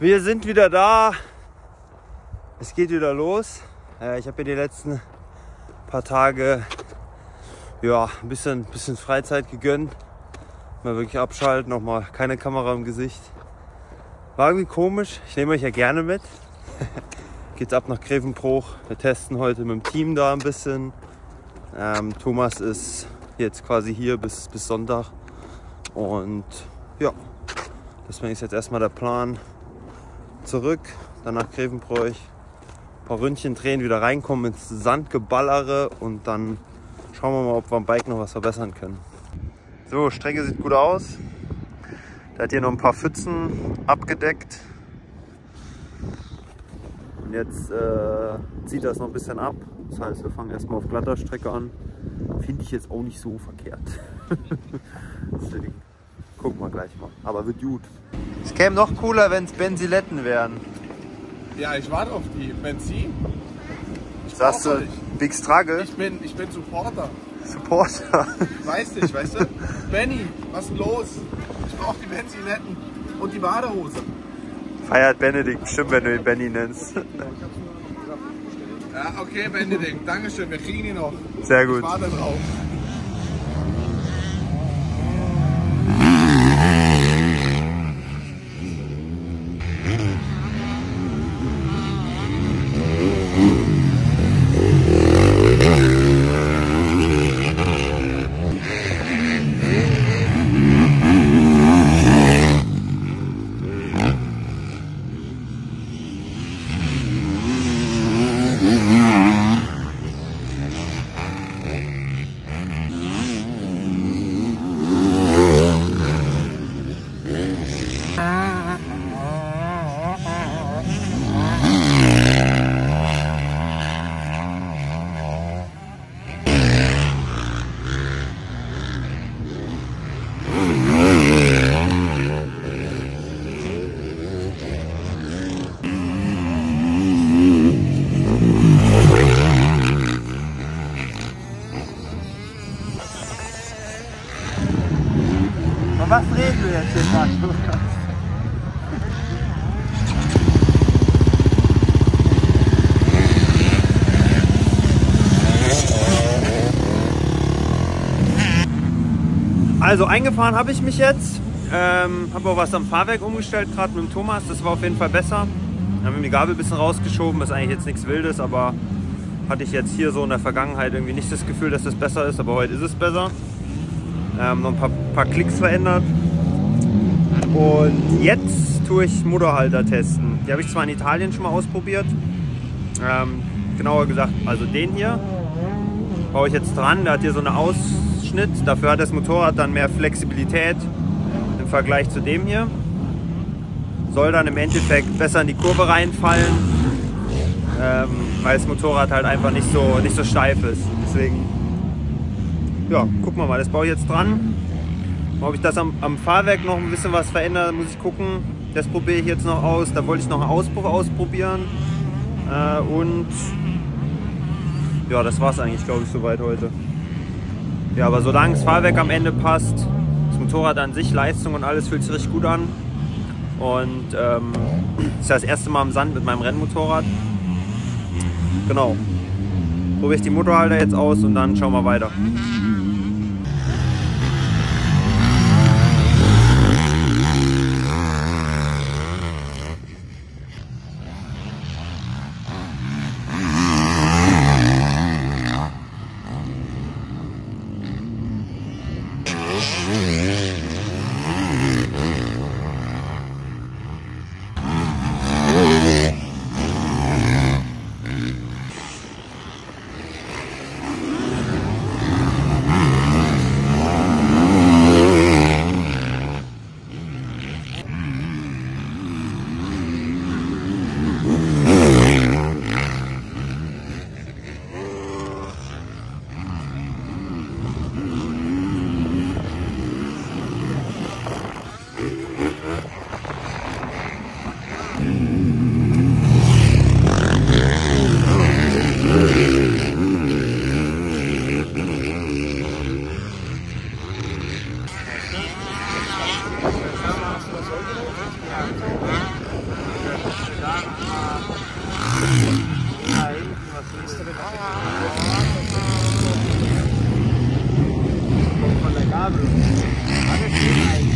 Wir sind wieder da. Es geht wieder los. Äh, ich habe mir die letzten paar Tage ja, ein bisschen, bisschen Freizeit gegönnt. Mal wirklich abschalten, nochmal keine Kamera im Gesicht. War irgendwie komisch. Ich nehme euch ja gerne mit. Geht's ab nach Grevenbruch. Wir testen heute mit dem Team da ein bisschen. Ähm, Thomas ist jetzt quasi hier bis, bis Sonntag. Und ja, deswegen ist jetzt erstmal der Plan. Zurück, dann nach Grevenbruch. Ein paar Ründchen drehen, wieder reinkommen ins Sandgeballere und dann schauen wir mal, ob wir am Bike noch was verbessern können. So, Strecke sieht gut aus. Der hat hier noch ein paar Pfützen abgedeckt. Und jetzt äh, zieht das noch ein bisschen ab. Das heißt, wir fangen erstmal auf glatter Strecke an. Finde ich jetzt auch nicht so verkehrt. Deswegen gucken wir gleich mal. Aber wird gut. Es käme noch cooler, wenn es Benziletten wären. Ja, ich warte auf die Benzin. Ich Sagst du, nicht. Big Struggle? Ich bin, ich bin Supporter. Supporter. Weißt du, weißt du? Benny, was ist denn los? Ich brauche die Benzinetten und die Badehose. Feiert Benedikt bestimmt, wenn du ihn Benny nennst. Ja, okay, Benedikt, Dankeschön, wir kriegen ihn noch. Sehr Ich gut. warte drauf. Von was reden wir jetzt hier gerade? Also eingefahren habe ich mich jetzt. Ähm, habe auch was am Fahrwerk umgestellt, gerade mit dem Thomas. Das war auf jeden Fall besser. Haben wir die Gabel ein bisschen rausgeschoben. Ist eigentlich jetzt nichts Wildes, aber hatte ich jetzt hier so in der Vergangenheit irgendwie nicht das Gefühl, dass das besser ist. Aber heute ist es besser. Ähm, noch ein paar, paar Klicks verändert. Und jetzt tue ich Motorhalter testen. Die habe ich zwar in Italien schon mal ausprobiert. Ähm, genauer gesagt, also den hier baue ich jetzt dran. Der hat hier so einen Ausschnitt. Dafür hat das Motorrad dann mehr Flexibilität im Vergleich zu dem hier. Soll dann im Endeffekt besser in die Kurve reinfallen, ähm, weil das Motorrad halt einfach nicht so, nicht so steif ist. Deswegen, ja, gucken wir mal. Das baue ich jetzt dran. Ob ich das am, am Fahrwerk noch ein bisschen was verändere, muss ich gucken. Das probiere ich jetzt noch aus. Da wollte ich noch einen Auspuff ausprobieren. Äh, und ja, das war es eigentlich, glaube ich, soweit heute. Ja, aber solange das Fahrwerk am Ende passt, das Motorrad an sich, Leistung und alles fühlt sich richtig gut an. Und ähm, das ist ja das erste Mal im Sand mit meinem Rennmotorrad. Genau. Probiere ich die Motorhalter jetzt aus und dann schauen wir weiter. Como legal, bro.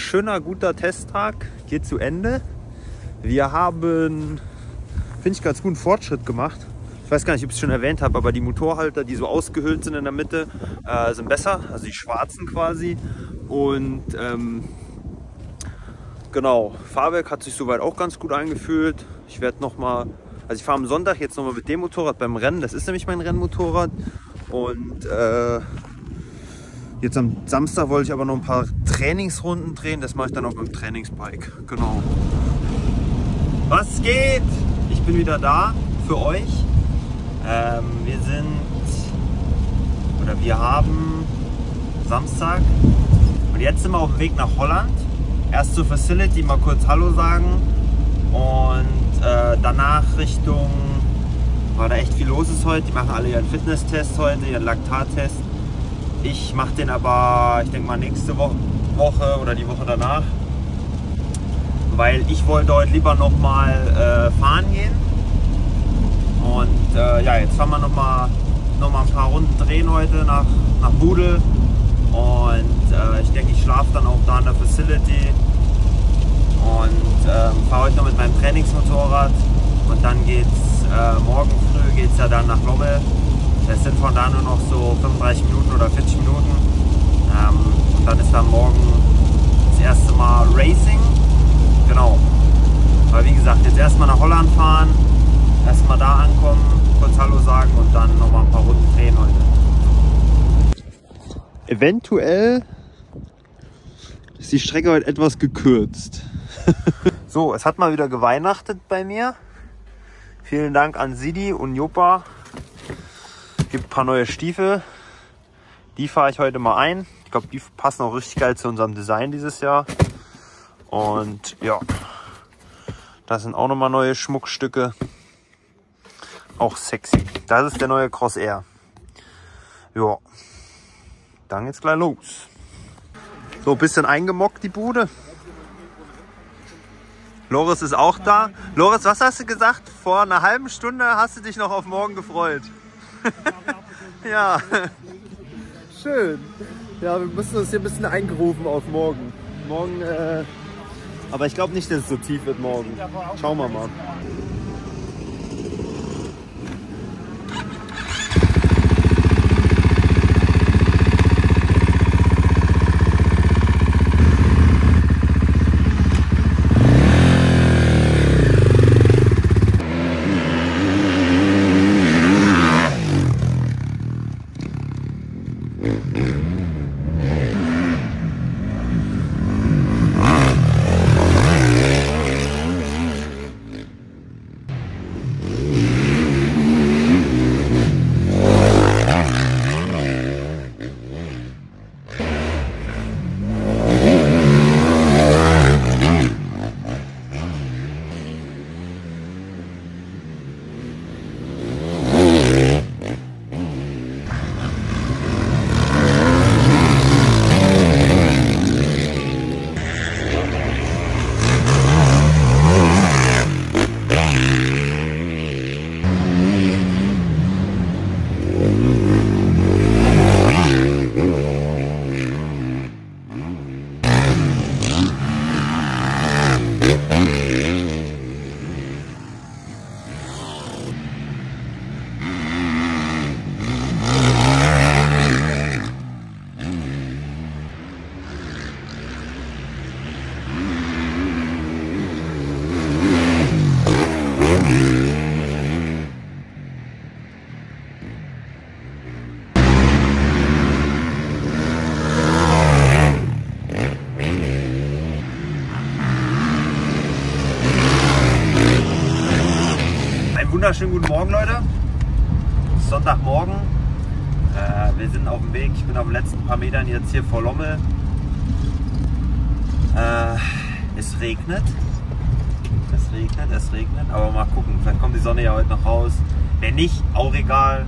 Schöner, guter Testtag geht zu Ende. Wir haben, finde ich, ganz guten Fortschritt gemacht. Ich weiß gar nicht, ob ich es schon erwähnt habe, aber die Motorhalter, die so ausgehöhlt sind in der Mitte, äh, sind besser. Also die schwarzen quasi. Und ähm, genau, Fahrwerk hat sich soweit auch ganz gut eingefühlt. Ich werde noch mal, also ich fahre am Sonntag jetzt noch mal mit dem Motorrad beim Rennen. Das ist nämlich mein Rennmotorrad. Und äh, jetzt am Samstag wollte ich aber noch ein paar Trainingsrunden drehen. Das mache ich dann auch mit Trainingsbike. Genau. Was geht? Ich bin wieder da für euch. Ähm, wir sind oder wir haben Samstag und jetzt sind wir auf dem Weg nach Holland. Erst zur Facility mal kurz Hallo sagen und äh, danach Richtung, weil da echt viel los ist heute. Die machen alle ihren Fitnesstest heute, ihren Laktattest. Ich mache den aber, ich denke mal nächste Woche, oder die Woche danach, weil ich wollte heute lieber noch mal äh, fahren gehen. Und äh, ja, jetzt fahren wir noch mal, noch mal ein paar Runden drehen heute nach, nach Budel. Und äh, ich denke, ich schlafe dann auch da in der Facility und äh, fahre heute noch mit meinem Trainingsmotorrad. Und dann geht's äh, morgen früh geht's ja dann nach Lobbe. Das sind von da nur noch so 35 Minuten oder 40 Minuten. Ähm, und dann ist dann morgen das erste Mal Racing. Genau. Aber wie gesagt, jetzt erstmal nach Holland fahren, erstmal da ankommen, kurz Hallo sagen und dann nochmal ein paar Runden drehen heute. Eventuell ist die Strecke heute etwas gekürzt. so, es hat mal wieder geweihnachtet bei mir. Vielen Dank an Sidi und Jopa. Gibt ein paar neue Stiefel. Die fahre ich heute mal ein. Ich glaube, die passen auch richtig geil zu unserem Design dieses Jahr. Und ja, das sind auch nochmal neue Schmuckstücke. Auch sexy. Das ist der neue Cross Air. Ja, dann geht's gleich los. So, bisschen eingemockt die Bude. Loris ist auch da. Loris, was hast du gesagt? Vor einer halben Stunde hast du dich noch auf morgen gefreut. ja. Schön. Ja, wir müssen uns hier ein bisschen eingerufen auf morgen. Morgen, äh, aber ich glaube nicht, dass es so tief wird morgen. Schauen wir mal. Jetzt hier vor Lommel. Äh, es regnet. Es regnet, es regnet. Aber mal gucken. Vielleicht kommt die Sonne ja heute noch raus. Wenn nicht, auch egal.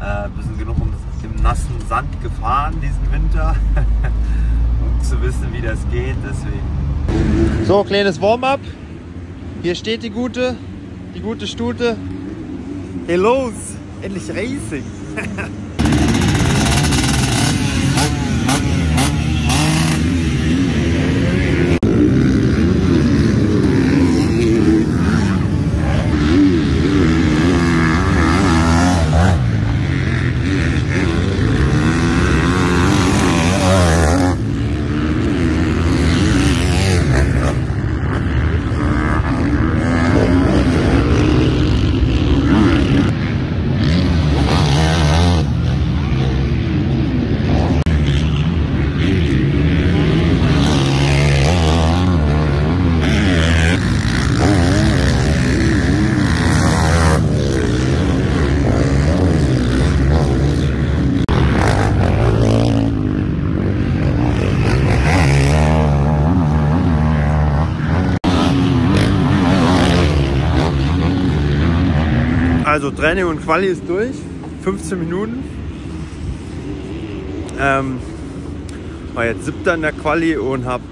Äh, wir sind genug um im nassen Sand gefahren diesen Winter. um zu wissen, wie das geht. Deswegen. So, kleines Warm-up. Hier steht die gute, die gute Stute. Hey los, endlich Racing. Also Training und Quali ist durch. 15 Minuten. Ähm, war jetzt siebter in der Quali und habe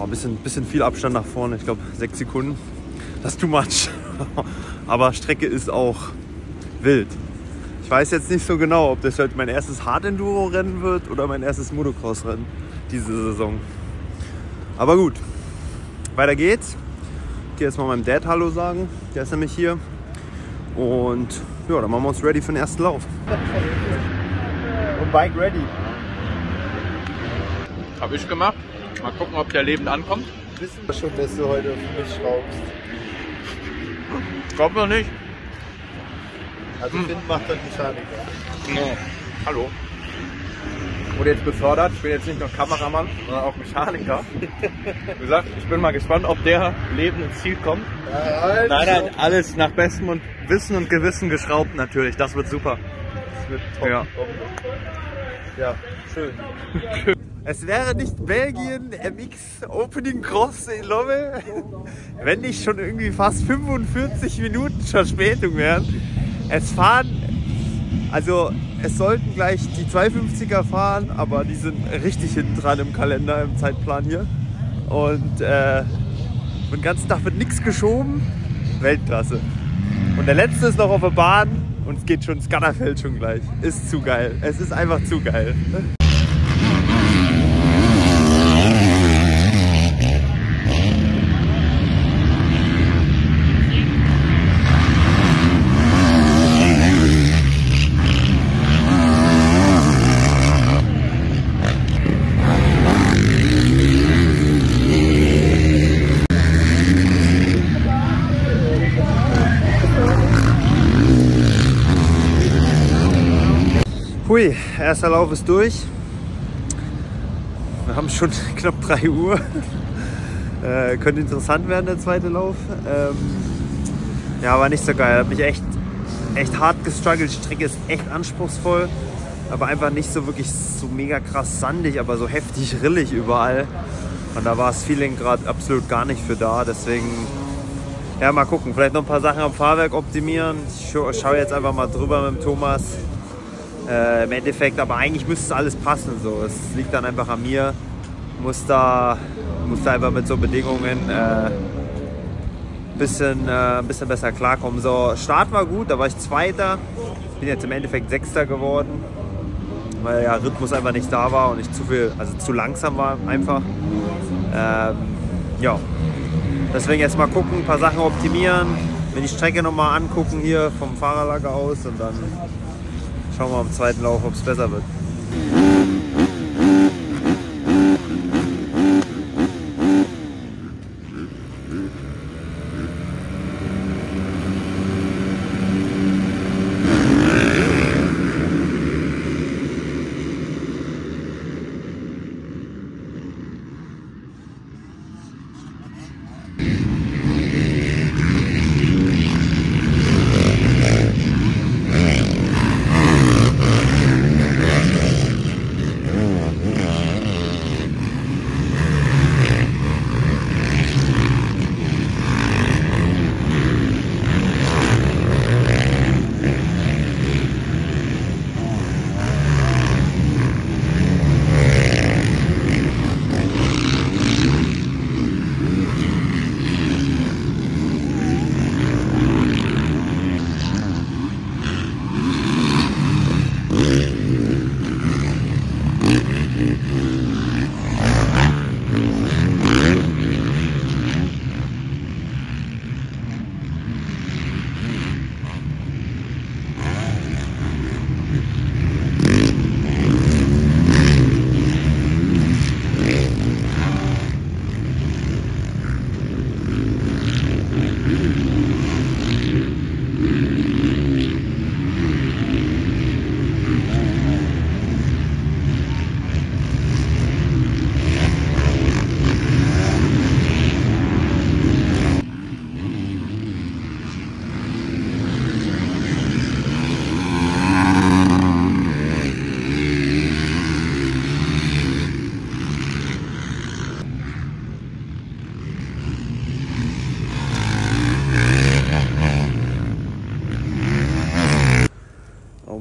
ein bisschen, bisschen viel Abstand nach vorne. Ich glaube sechs Sekunden. Das ist too much. Aber Strecke ist auch wild. Ich weiß jetzt nicht so genau, ob das heute mein erstes Hard-Enduro-Rennen wird oder mein erstes Motocross-Rennen diese Saison. Aber gut, weiter geht's. Ich gehe jetzt mal meinem Dad Hallo sagen. Der ist nämlich hier. Und ja, dann machen wir uns ready für den ersten Lauf. Und Bike ready. Hab ich gemacht. Mal gucken, ob der lebend ankommt. Wissen wir schon, dass du heute für mich schraubst. Ich glaube noch nicht. Also Hm. Finn macht dann Mechaniker. No. Hallo. Wurde jetzt befördert. Ich bin jetzt nicht nur Kameramann, sondern auch Mechaniker. Wie gesagt, ich bin mal gespannt, ob der lebend ins Ziel kommt. Ja, Nein, nein, alles nach bestem und Wissen und Gewissen geschraubt natürlich. Das wird super. Das wird top. Ja. Ja, schön. Es wäre nicht Belgien MX Opening Cross in Lommel, wenn nicht schon irgendwie fast 45 Minuten Verspätung wären. Es fahren, also es sollten gleich die 250er fahren, aber die sind richtig hinten dran im Kalender, im Zeitplan hier. Und äh, den ganzen Tag wird nichts geschoben. Weltklasse. Und der letzte ist noch auf der Bahn und es geht schon ins Gatterfeld schon gleich. Ist zu geil. Es ist einfach zu geil. Erster Lauf ist durch. Wir haben schon knapp 3 Uhr. Äh, könnte interessant werden, der zweite Lauf. Ähm, ja, war nicht so geil. Hat mich echt, echt hart gestruggelt. Die Strecke ist echt anspruchsvoll. Aber einfach nicht so wirklich so mega krass sandig, aber so heftig rillig überall. Und da war das Feeling gerade absolut gar nicht für da. Deswegen, ja, mal gucken. Vielleicht noch ein paar Sachen am Fahrwerk optimieren. Ich scha- schaue jetzt einfach mal drüber mit dem Thomas. Äh, Im Endeffekt, aber eigentlich müsste es alles passen. So. Es liegt dann einfach an mir. Muss da, muss da einfach mit so Bedingungen äh, bisschen, äh, bisschen besser klarkommen. So, Start war gut, da war ich Zweiter. Bin jetzt im Endeffekt Sechster geworden, weil ja Rhythmus einfach nicht da war und ich zu viel, also zu langsam war einfach. Ähm, ja, deswegen jetzt mal gucken, ein paar Sachen optimieren, mir die Strecke nochmal angucken hier vom Fahrerlager aus und dann schauen wir am zweiten Lauf, ob es besser wird.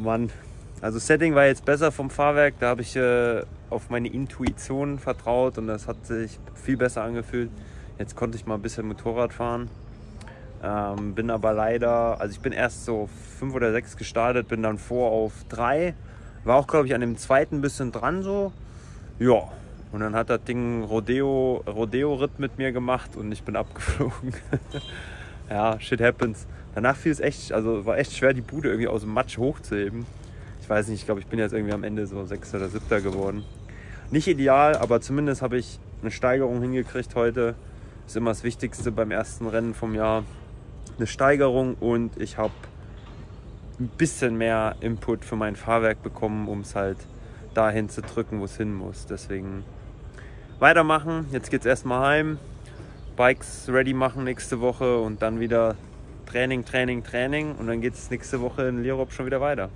Mann. Also Setting war jetzt besser vom Fahrwerk. Da habe ich äh, auf meine Intuition vertraut und das hat sich viel besser angefühlt. Jetzt konnte ich mal ein bisschen Motorrad fahren. Ähm, bin aber leider, also ich bin erst so fünf oder sechs gestartet, bin dann vor auf drei. War auch, glaube ich, an dem zweiten bisschen dran so. Ja. Und dann hat das Ding Rodeo, Rodeo-Ritt mit mir gemacht und ich bin abgeflogen. ja, shit happens. Danach fiel es echt, also war echt schwer, die Bude irgendwie aus dem Matsch hochzuheben. Ich weiß nicht, ich glaube, ich bin jetzt irgendwie am Ende so Sechster oder Siebter geworden. Nicht ideal, aber zumindest habe ich eine Steigerung hingekriegt heute. Ist immer das Wichtigste beim ersten Rennen vom Jahr. Eine Steigerung und ich habe ein bisschen mehr Input für mein Fahrwerk bekommen, um es halt dahin zu drücken, wo es hin muss. Deswegen weitermachen. Jetzt geht es erstmal heim. Bikes ready machen nächste Woche und dann wieder Training, Training, Training. Und dann geht es nächste Woche in Lierop schon wieder weiter.